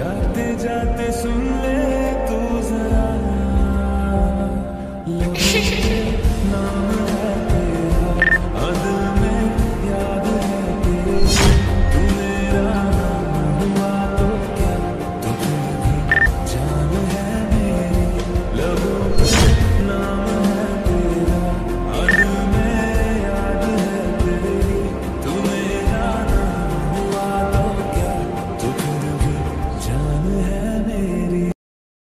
जाते जाते सुन